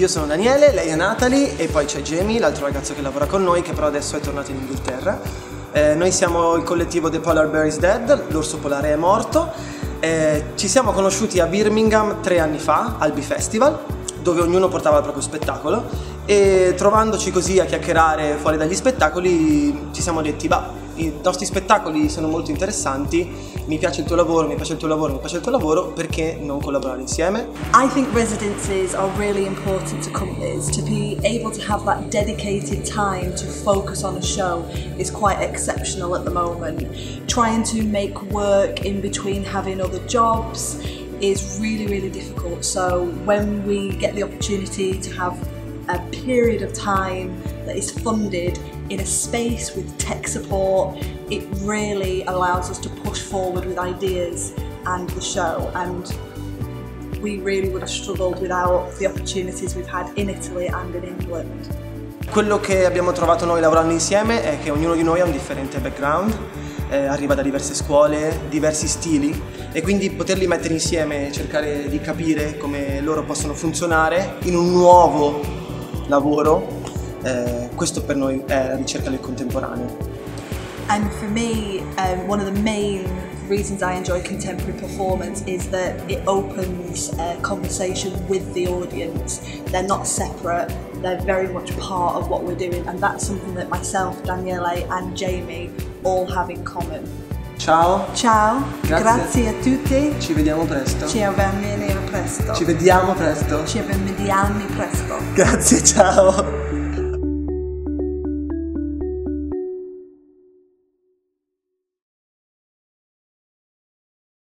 Io sono Daniele, lei è Natalie e poi c'è Jamie, l'altro ragazzo che lavora con noi che però adesso è tornato in Inghilterra. Eh, noi siamo il collettivo The Polar Bear is Dead, l'orso polare è morto. Eh, ci siamo conosciuti a Birmingham tre anni fa, al B-Festival, dove ognuno portava il proprio spettacolo e trovandoci così a chiacchierare fuori dagli spettacoli ci siamo detti, bah, i nostri spettacoli sono molto interessanti, mi piace il tuo lavoro, mi piace il tuo lavoro, mi piace il tuo lavoro, perché non collaborare insieme? I think residencies are really important to companies. To be able to have that dedicated time to focus on a show is quite exceptional at the moment. Trying to make work in between having other jobs is really, really difficult. So when we get the opportunity to have a period of time that is funded in a space with tech support, it really allows us to push forward with ideas and the show. And we really would have struggled without the opportunities we've had in Italy and in England. Quello che abbiamo trovato noi lavorando insieme è che ognuno di noi ha un differente background, eh, arriva da diverse scuole, diversi stili e quindi poterli mettere insieme e cercare di capire come loro possono funzionare in un nuovo lavoro, eh, questo per noi è la ricerca del contemporaneo. And for me, um, one of the main reasons I enjoy contemporary performance is that it opens a conversation with the audience. They're not separate, they're very much part of what we're doing, and that's something that myself, Daniele, and Jamie all have in common. Ciao, Ciao, Grazie. grazie, a tutti. ci vediamo presto. Ci vediamo presto. Ci vediamo presto. Ci vediamo presto. Grazie, ciao.